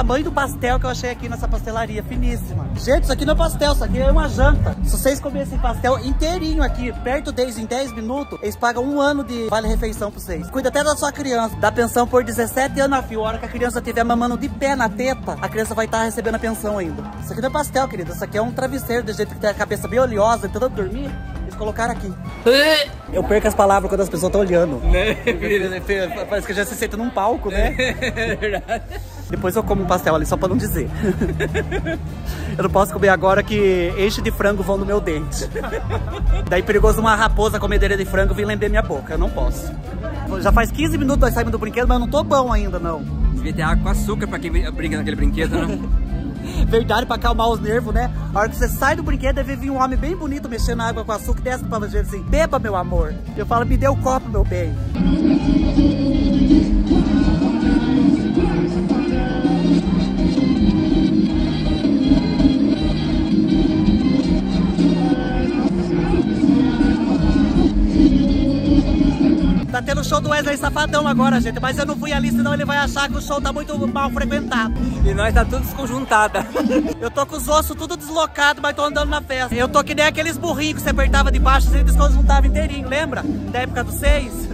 tamanho do pastel que eu achei aqui nessa pastelaria, finíssima. Gente, isso aqui não é pastel, isso aqui é uma janta. Se vocês comerem esse pastel inteirinho aqui, perto deles em 10 minutos, eles pagam um ano de vale-refeição pra vocês. Cuida até da sua criança. Dá pensão por 17 anos a fio. A hora que a criança estiver mamando de pé na teta, a criança vai estar tá recebendo a pensão ainda. Isso aqui não é pastel, querido. Isso aqui é um travesseiro, de jeito que tem a cabeça bem oleosa, tentando dormir. Eles colocaram aqui. Eu perco as palavras quando as pessoas estão olhando. Né? Parece que já se senta num palco, né? É verdade. Depois eu como um pastel ali, só pra não dizer. eu não posso comer agora que enche de frango vão no meu dente. Daí perigoso uma raposa comedeira de frango vir lamber minha boca. Eu não posso. Já faz 15 minutos nós saímos do brinquedo, mas eu não tô bom ainda, não. Devia ter água com açúcar pra quem brinca naquele brinquedo, não? Verdade, pra acalmar os nervos, né? A hora que você sai do brinquedo, deve vir um homem bem bonito mexendo água com açúcar e desce pra você assim, beba, meu amor. Eu falo, me dê o um copo, meu bem. Tá tendo show do Wesley Safadão agora, gente. Mas eu não fui ali, senão ele vai achar que o show tá muito mal frequentado. E nós tá tudo desconjuntada. eu tô com os ossos tudo deslocados, mas tô andando na festa. Eu tô que nem aqueles burrinhos que você apertava de baixo e você desconjuntava inteirinho, lembra? Da época dos seis.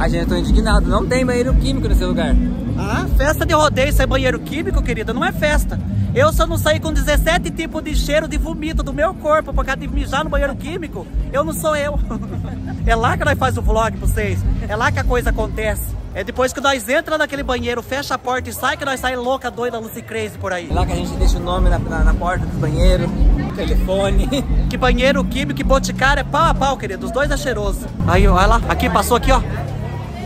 A gente, eu tô indignado. Não tem banheiro químico nesse lugar. Ah, festa de rodeio sem banheiro químico, querida, não é festa. Eu só não saí com 17 tipos de cheiro de vomito do meu corpo por causa de mijar no banheiro químico, eu não sou eu. É lá que nós faz o vlog pra vocês. É lá que a coisa acontece. É depois que nós entra naquele banheiro, fecha a porta e sai, que nós sai louca, doida, Lucy Crazy por aí. É lá que a gente deixa o nome na, na, na porta do banheiro, telefone. Que banheiro químico e boticário é pau a pau, querido. Os dois é cheiroso. Aí, olha lá. Aqui, passou aqui, ó.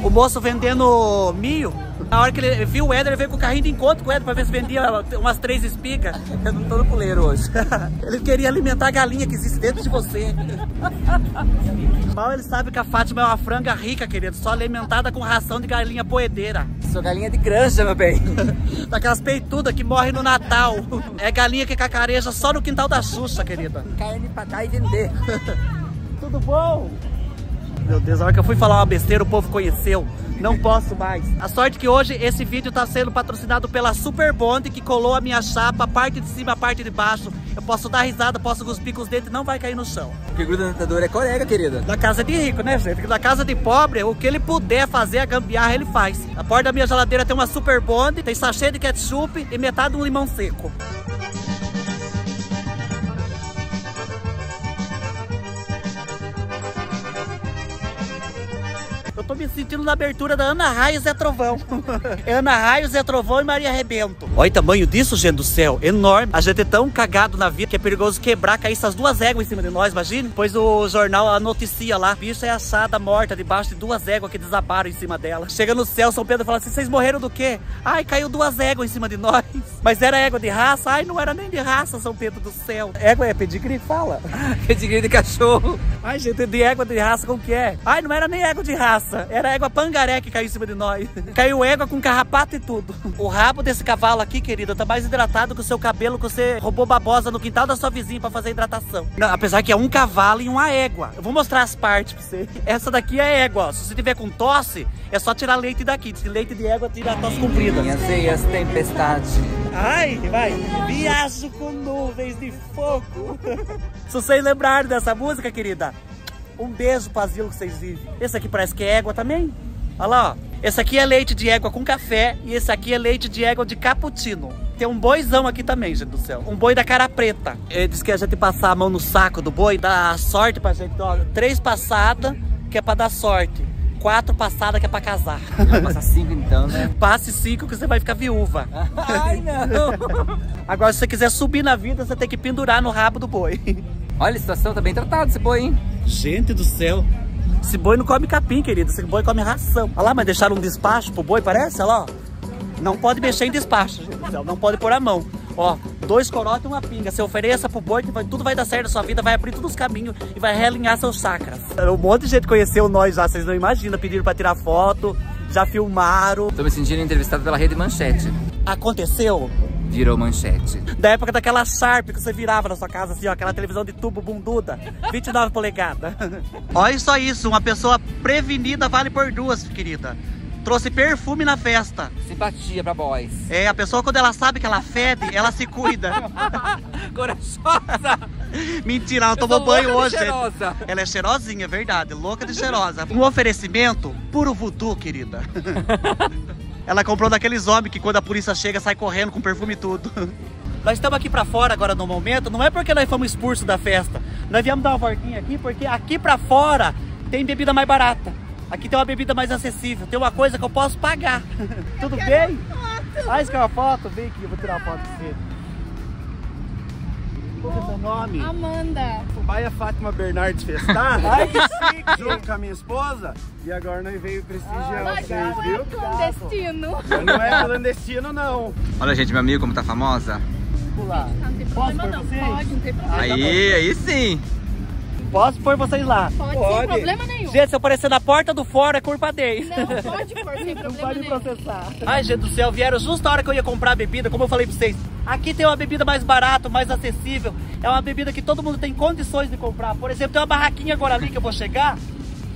O moço vendendo milho. Na hora que ele viu o Éder, ele veio com o carrinho de encontro com o Éder pra ver se vendia umas três espigas. Eu não tô no puleiro hoje. ele queria alimentar a galinha que existe dentro de você. Mal ele sabe que a Fátima é uma franga rica, querido, só alimentada com ração de galinha poedeira. Sou galinha de granja, meu bem. Daquelas peitudas que morrem no Natal. É galinha que cacareja só no quintal da Xuxa, querida. Carne pra dar e vender. Tudo bom? Meu Deus, a hora que eu fui falar uma besteira, o povo conheceu. Não posso mais. A sorte que hoje esse vídeo tá sendo patrocinado pela Super Bond, que colou a minha chapa, parte de cima, parte de baixo. Eu posso dar risada, posso cuspir com os dentes, não vai cair no chão. O que gruda dentadura é colega, querida. Da casa de rico, né, gente? Da casa de pobre, o que ele puder fazer, a gambiarra, ele faz. A porta da minha geladeira tem uma Super Bond, tem sachê de ketchup e metade de um limão seco. Me sentindo na abertura da Ana Raio Zé Trovão. Ana Raio, Zé Trovão e Maria Rebento. Olha o tamanho disso, gente do céu. Enorme. A gente é tão cagado na vida que é perigoso quebrar, cair essas duas éguas em cima de nós, imagine. Pois o jornal noticia lá. Bicha é achada morta debaixo de duas éguas que desabaram em cima dela. Chega no céu, São Pedro fala assim, vocês morreram do quê? Ai, caiu duas éguas em cima de nós. Mas era égua de raça? Ai, não era nem de raça, São Pedro do céu. Égua é pedigree? Fala. pedigree de cachorro. Ai, gente, de égua de raça, como que é? Ai, não era nem égua de raça. Era égua pangaré que caiu em cima de nós. Caiu égua com carrapato e tudo. O rabo desse cavalo aqui, querida, tá mais hidratado que o seu cabelo que você roubou babosa no quintal da sua vizinha pra fazer hidratação. Não, apesar que é um cavalo e uma égua. Eu vou mostrar as partes pra você. Essa daqui é égua. Se você tiver com tosse, é só tirar leite daqui. De leite de égua tira a tosse comprida. Minhas veias tempestade. Ai, vai. Viajo com nuvens de fogo. Se vocês lembrarem dessa música, querida, um beijo pro asilo que vocês vivem. Esse aqui parece que é égua também. Olha lá, ó. Esse aqui é leite de égua com café e esse aqui é leite de égua de cappuccino. Tem um boizão aqui também, gente do céu. Um boi da cara preta. Ele disse que a gente passar a mão no saco do boi dá sorte pra gente. Ó, três passadas que é pra dar sorte. Quatro passadas que é pra casar. Passa cinco então, né? Passe cinco que você vai ficar viúva. Ai, não. Agora, se você quiser subir na vida, você tem que pendurar no rabo do boi. Olha, a situação tá bem tratada esse boi, hein? Gente do céu. Esse boi não come capim, querido. Esse boi come ração. Olha lá, mas deixaram um despacho pro boi, parece? Olha lá, ó. Não pode mexer em despacho, gente do céu. Não pode pôr a mão. Ó, dois corotes e uma pinga. Você ofereça pro boi que vai, tudo vai dar certo na sua vida, vai abrir todos os caminhos e vai realinhar seus chakras. Um monte de gente conheceu nós já, vocês não imaginam. Pediram pra tirar foto, já filmaram. Tô me sentindo entrevistado pela Rede Manchete. Aconteceu virou manchete. Da época daquela Sharp que você virava na sua casa, assim, ó, aquela televisão de tubo bunduda, 29 polegadas. Olha só isso, uma pessoa prevenida vale por duas, querida. Trouxe perfume na festa. Simpatia pra boys. É, a pessoa quando ela sabe que ela fede, ela se cuida. Corajosa. Mentira, ela Eu tomou banho hoje. cheirosa. Ela é cheirosinha, é verdade, louca de cheirosa. Um oferecimento puro voodoo, querida. Ela comprou daqueles homens que quando a polícia chega sai correndo com perfume e tudo. Nós estamos aqui pra fora agora no momento, não é porque nós fomos expulsos da festa. Nós viemos dar uma voltinha aqui porque aqui pra fora tem bebida mais barata. Aqui tem uma bebida mais acessível, tem uma coisa que eu posso pagar. Tudo bem? Ah, isso que é uma foto? Vem aqui, eu vou tirar uma foto pra você. Qual é o seu nome? Amanda. pai é Fátima Bernardes Festar, Ai, que chique! junto com a minha esposa, e agora nós veio prestigiar Mas vocês, não é viu? clandestino. Não é clandestino, não. Olha, gente, meu amigo, como tá famosa. Pular. Não tem Posso problema pôr não. vocês? Pode, não tem problema. Aí, aí sim. Posso pôr vocês lá? Pode, Pode. sem problema nenhum. Gente, se eu aparecer na porta do fora, é culpa deles. Não, pode pôr sem Não pode processar. Ai, gente do céu, vieram justo a hora que eu ia comprar a bebida, como eu falei pra vocês. Aqui tem uma bebida mais barata, mais acessível. É uma bebida que todo mundo tem condições de comprar. Por exemplo, tem uma barraquinha agora ali que eu vou chegar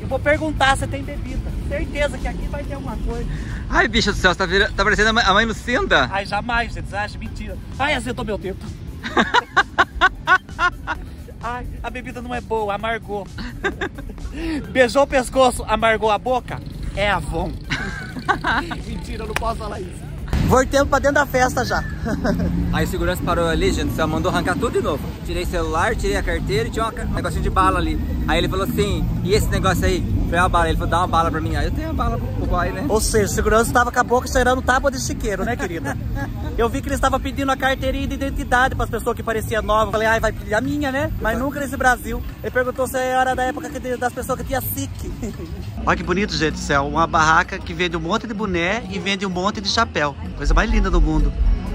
e vou perguntar se tem bebida. Certeza que aqui vai ter alguma coisa. Ai, bicha do céu, você tá, vira... tá parecendo a mãe- Lucinda. Ai, jamais, gente. Acham? Mentira. Ai, acertou meu dedo. Ai, a bebida não é boa, amargou. Beijou o pescoço, amargou a boca? É Avon. Mentira, eu não posso falar isso. Voltemos pra dentro da festa já. Aí o segurança parou ali, gente, só mandou arrancar tudo de novo. Tirei celular, tirei a carteira e tinha um negocinho de bala ali. Aí ele falou assim, e esse negócio aí? Falei, uma bala. Ele falou, dá uma bala pra mim. Aí eu tenho uma bala pro, pro boy, né? Ou seja, o segurança estava com a boca cheirando tábua de chiqueiro, né, querida? Eu vi que ele estava pedindo a carteirinha de identidade para as pessoas que pareciam novas. Falei, ai, vai pedir a minha, né? Mas nunca nesse Brasil. Ele perguntou se era da época que- das pessoas que tinha SIC. Olha que bonito, gente do céu. Uma barraca que vende um monte de boné e vende um monte de chapéu. Coisa mais linda do mundo.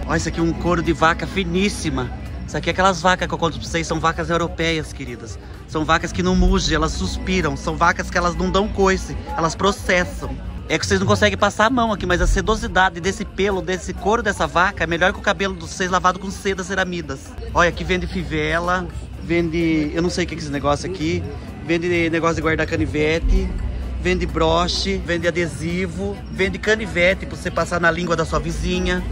Olha isso aqui, um couro de vaca finíssima. Isso aqui é aquelas vacas que eu conto pra vocês, são vacas europeias, queridas. São vacas que não mugem, elas suspiram. São vacas que elas não dão coice, elas processam. É que vocês não conseguem passar a mão aqui, mas a sedosidade desse pelo, desse couro dessa vaca é melhor que o cabelo de vocês lavado com seda ceramidas. Olha, aqui vende fivela, vende. Eu não sei o que é esse negócio aqui. Vende negócio de guardar canivete, vende broche, vende adesivo, vende canivete pra você passar na língua da sua vizinha.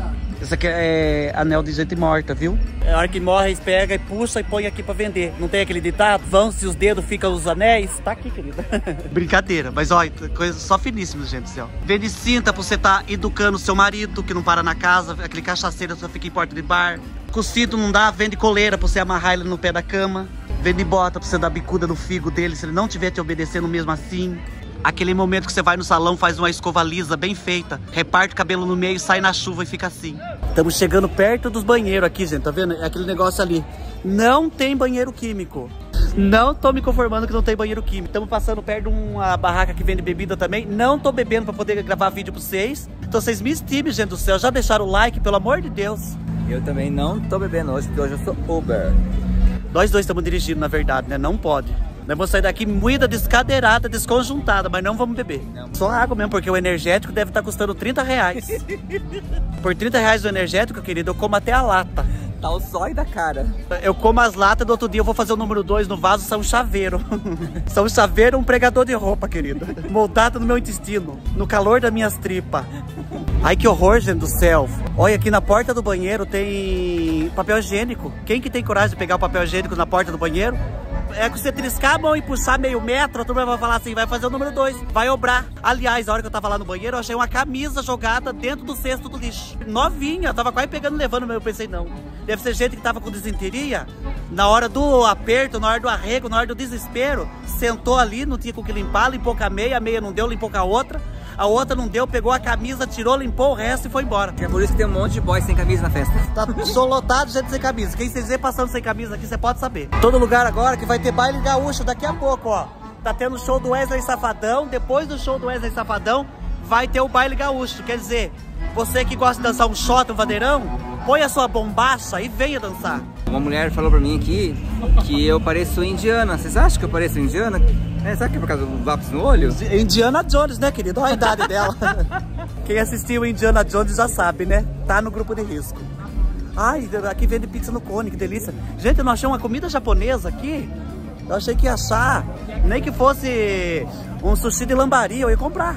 Isso aqui é anel de gente morta, viu? É a hora que morre, eles pegam e puxa e põe aqui pra vender. Não tem aquele ditado? Vão se os dedos ficam os anéis? Tá aqui, querida. Brincadeira, mas olha, coisa só finíssima, gente do céu. Vende cinta pra você tá educando seu marido, que não para na casa, aquele cachaceiro só fica em porta de bar. Com cinto não dá, vende coleira pra você amarrar ele no pé da cama. Vende bota pra você dar bicuda no figo dele, se ele não tiver te obedecendo mesmo assim. Aquele momento que você vai no salão, faz uma escova lisa, bem feita, reparte o cabelo no meio, sai na chuva e fica assim. Estamos chegando perto dos banheiros aqui, gente, tá vendo? É aquele negócio ali. Não tem banheiro químico. Não tô me conformando que não tem banheiro químico. Estamos passando perto de uma barraca que vende bebida também. Não tô bebendo pra poder gravar vídeo pra vocês. Então vocês me estimem, gente do céu. Já deixaram o like, pelo amor de Deus. Eu também não tô bebendo hoje, porque hoje eu sou Uber. Nós dois estamos dirigindo, na verdade, né? Não pode. Nós vamos sair daqui moída, descadeirada, desconjuntada, mas não vamos beber. Não. Só água mesmo, porque o energético deve estar custando 30 reais. Por 30 reais o energético, querido, eu como até a lata. Tá o zóio da cara. Eu como as latas do outro dia, eu vou fazer o número 2 no vaso, são chaveiro. são chaveiro, um pregador de roupa, querido. Moldado no meu intestino, no calor das minhas tripas. Ai, que horror, gente do céu. Olha, aqui na porta do banheiro tem papel higiênico. Quem que tem coragem de pegar o papel higiênico na porta do banheiro? É que você triscar a mão e puxar meio metro, a turma vai falar assim, vai fazer o número 2, vai obrar. Aliás, a hora que eu tava lá no banheiro, eu achei uma camisa jogada dentro do cesto do lixo. Novinha, eu tava quase pegando levando, mas eu pensei, não. Deve ser gente que tava com desinteria. Na hora do aperto, na hora do arrego, na hora do desespero, sentou ali, não tinha com que limpar, limpou com a meia, a meia não deu, limpou com a outra. A outra não deu, pegou a camisa, tirou, limpou o resto e foi embora. É por isso que tem um monte de boys sem camisa na festa. Tá sou lotado de gente sem camisa. Quem vocês vê passando sem camisa aqui, você pode saber. Todo lugar agora que vai ter baile gaúcho daqui a pouco, ó. Tá tendo show do Wesley Safadão. Depois do show do Wesley Safadão, vai ter o baile gaúcho. Quer dizer, você que gosta de dançar um shot, um vadeirão, põe a sua bombacha e venha dançar. Uma mulher falou pra mim aqui que eu pareço indiana. Vocês acham que eu pareço indiana? É, será que é por causa do lápis no olho? Indiana Jones, né, querido? Olha a idade dela. Quem assistiu Indiana Jones já sabe, né? Tá no grupo de risco. Ai, aqui vende pizza no cone, que delícia. Gente, eu não achei uma comida japonesa aqui. Eu achei que ia achar, nem que fosse um sushi de lambari, eu ia comprar.